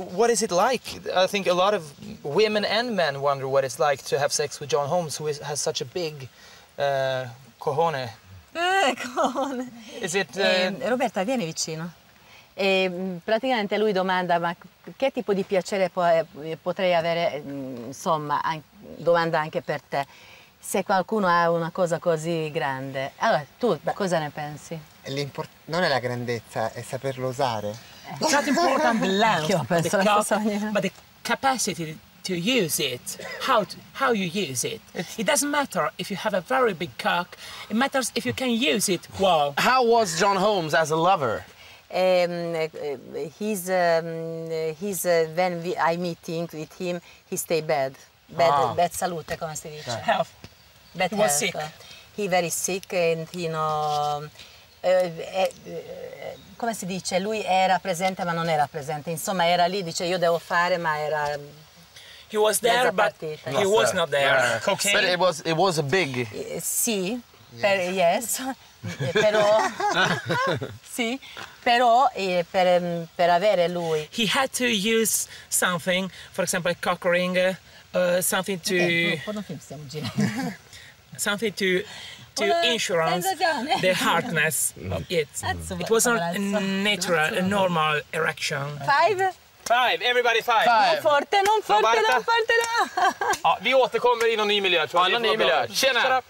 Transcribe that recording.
What is it like? I think a lot of women and men wonder what it's like to have sex with John Holmes, who is, has such a big uh, cojones. Ecco. Is it? Uh, Eh, Roberta, vieni vicino. E, praticamente lui domanda ma che tipo di piacere po- eh, potrei avere, mh, insomma, an- domanda anche per te, se qualcuno ha una cosa così grande. Allora, tu cosa ne pensi? Non è la grandezza, è saperlo usare. It's not important the length, Anch'io but the, la cap- stessa maniera. but the capacity to use it, how to, how you use it. It doesn't matter if you have a very big cock. It matters if you can use it well. How was John Holmes as a lover? Um, uh, he's, um, he's, uh, when we, I meeting with him, he stay bad. Bad, Ah. bad salute, come si dice? Health. Bad He was health. sick. He very sick and you know, eh, eh, eh, come si dice? Lui era presente ma non era presente. Insomma, era lì, dice io devo fare, ma era He was there, but partita. he was not there. But it was it was a big. eh, sì, per, yes, eh, però sì, però eh, per, ehm, per avere lui He had to use something, for example, a cock ring, uh, something to Eh, porno film stiamo girando. something to to Una insurance the hardness of it. It was not a natural, a normal erection. Five? five, everybody five. Non forte, non forte, Roberta? non forte, no! Ja, ah, vi återkommer i någon ny miljö tror jag. Ja, någon ny miljö. Tjena! Shut up.